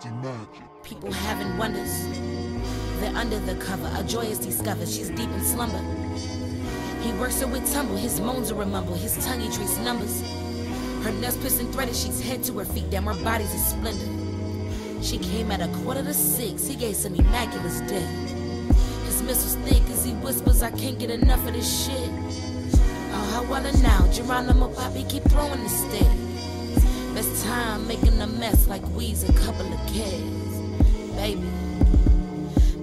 magic. People having wonders. They're under the cover. A joy is discovered. She's deep in slumber. He works her with tumble. His moans are a mumble. His tongue he treats numbers. Her nuts piercing threaded. She's head to her feet. Damn, her body's a splendor. She came at a quarter to six. He gave some immaculate dick. His missiles thick as he whispers, I can't get enough of this shit. Oh, how well and now, Geronimo Poppy keep throwing the stick. Best time making a mess like we's a couple of kids. Baby,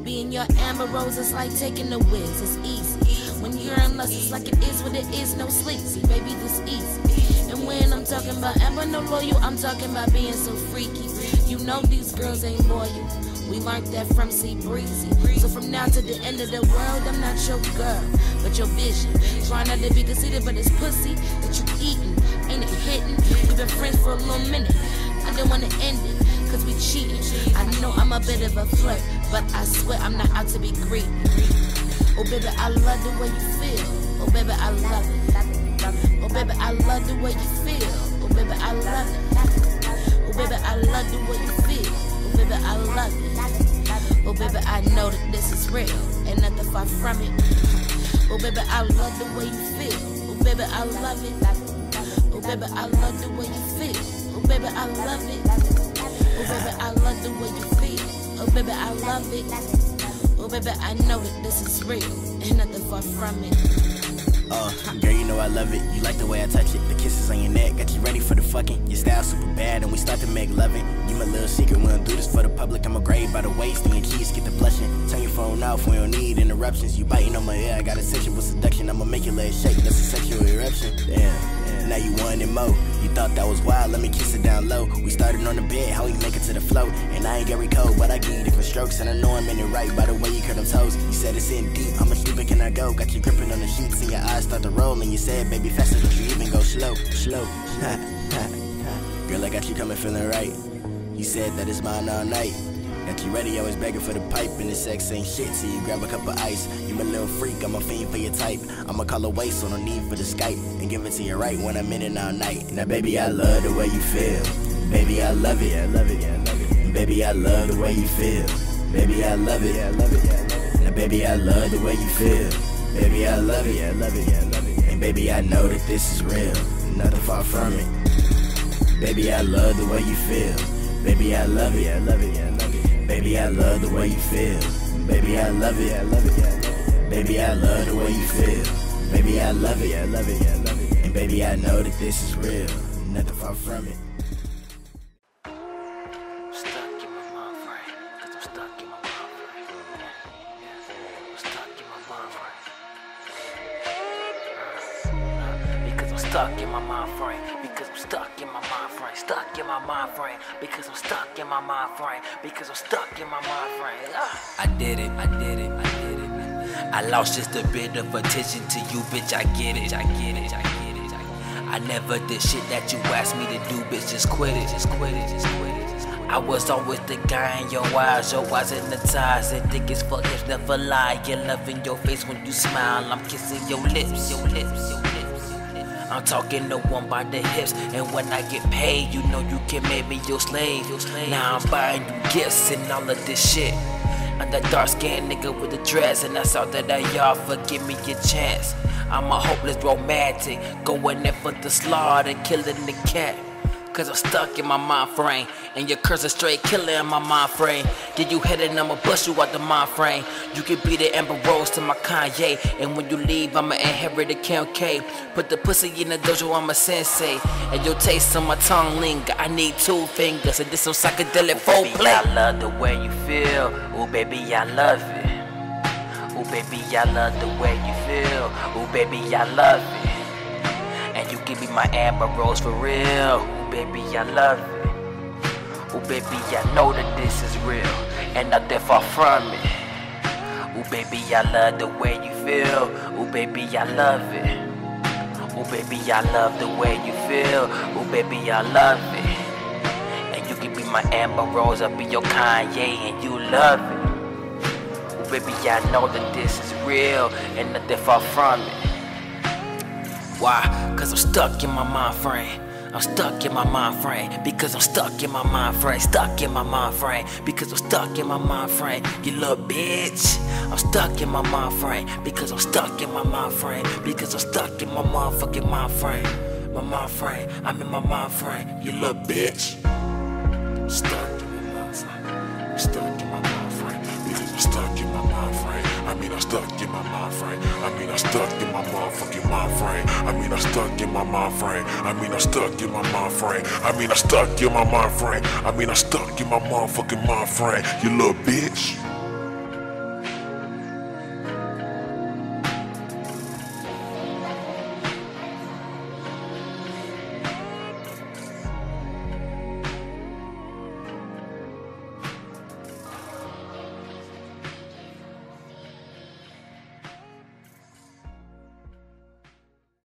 being your Amber Rose is like taking the whiz, it's easy. When you're in lust, it's like it is what it is, no sleep. See, baby, this easy. And when I'm talking about Amber, no loyal, I'm talking about being so freaky. You know these girls ain't loyal. We learned that from C Breezy. So from now to the end of the world, I'm not your girl, but your vision. Try not to be conceited, but it's pussy that you eating. Ain't it hitting? We've been friends for a little minute. I don't wanna end it, cause we cheating. I know I'm a bit of a flirt, but I swear I'm not out to be greedy. Oh baby, I love the way you feel. Oh baby, I love it. Oh baby, I love the way you feel. Oh baby, I love it. Oh baby, I love the way you feel. Oh baby, I love it. Baby, I know that this is real. Ain't nothing far from it. Oh baby, I love the way you feel. Oh baby, I love it. Oh baby, I love the way you feel. Oh baby, I love it. Oh baby, I love the way you feel. Oh baby, I love it. Oh baby, I know that this is real. Ain't nothing far from it. Uh, girl, you know I love it. You like the way I touch it. The kisses on your neck got you ready for the fucking. Your style super bad, and we start to make loving. You my little secret. We don't do this for the public. I'm a grave by the waist, and your keys get the blushing. Turn your phone off. We don't need interruptions. You biting on my ear. I got a sexual seduction. I'ma make your legs shake. That's a sexual eruption. Damn. Now you wanting more. You thought that was wild. Let me kiss it down low. We started on the bed. How we make it to the flow? And I ain't Gary Cole, but I give you different strokes, and I know I'm in it right by the way you curl them toes. You said it's in deep. How much deeper can I go? Got you gripping on the sheets, and your eyes start to roll. And you said, baby, faster don't you even go slow, slow. Girl, I got you coming feeling right. You said that it's mine all night. Got you ready, always begging for the pipe, and the sex ain't shit, so you grab a cup of ice. You my little freak, I'm a fiend for your type. I'ma call away, so no need for the Skype, and give it to you right when I'm in it all night. Now, baby, I love the way you feel. Baby, I love it, I love it, I love it. Baby, I love the way you feel. Baby, I love it, I love it, I love it. Now, baby, I love the way you feel. Baby, I love it, I love it, I love it. And baby, I know that this is real, nothing far from it. Baby, I love the way you feel. Baby, I love it, I love it, I love it. Baby, I love the way you feel. Baby, I love it, I love it, I love it. Baby, I love the way you feel. Baby, I love it, I love it, I love it. And baby, I know that this is real, nothing far from it. Stuck in my mind frame. Because I'm stuck in my mind frame. Stuck in my mind frame. Because I'm stuck in my mind frame. Because I'm stuck in my mind frame. Ah. I did it. I did it. I did it. I lost just a bit of attention to you, bitch. I get it. I get it. I get it. I, never did shit that you asked me to do, bitch. Just quit it. Just quit it. Just quit it. I was always the guy in your eyes, your eyes hypnotized. And think it's for hips, never lie. You're loving your face when you smile. I'm kissing your lips, your lips, your lips. I'm talking to one by the hips, and when I get paid, you know you can make me your slave. Your slave. Now I'm buying you gifts and all of this shit. I'm that dark skinned nigga with the dress, and that's all that I offer. Give me a chance. I'm a hopeless romantic, going in for the slaughter, killing the cat. Cause I'm stuck in my mind frame. And your curse a straight killer in my mind frame. Get you headed, I'ma bust you out the mind frame. You can be the Amber Rose to my Kanye. And when you leave, I'ma inherit the Kim K. Put the pussy in the dojo, I'm a sensei. And your taste on my tongue linger. I need two fingers. And this some psychedelic foreplay. I love the way you feel. Oh, baby, I love it. Oh, baby, I love the way you feel. Oh, baby, I love it. And you give me my Amber Rose for real. Baby, I love it. Ooh, baby, I know that this is real. And nothing far from it. Ooh, baby, I love the way you feel. Ooh, baby, I love it. Ooh, baby, I love the way you feel. Ooh, baby, I love it. And you can be my Amber Rose, I'll be your Kanye, and you love it. Ooh, baby, I know that this is real. And nothing far from it. Why? Cause I'm stuck in my mind frame. I'm stuck in my mind frame because I'm stuck in my mind frame. Stuck in my mind frame because I'm stuck in my mind frame. You little bitch. I'm stuck in my mind frame because I'm stuck in my mind frame because I'm stuck in my motherfucking mind frame. My mind frame. I'm in my mind frame. You little bitch. Stuck in my mind frame. Stuck in my mind frame I mean, I'm stuck in my mind frame. I mean, I'm stuck in my motherfucking mind frame. I mean, I'm stuck in my mind frame. I mean, I'm stuck in my mind frame. I mean, I'm stuck in my mind frame. I mean, I'm stuck in my motherfucking mind frame. You little bitch.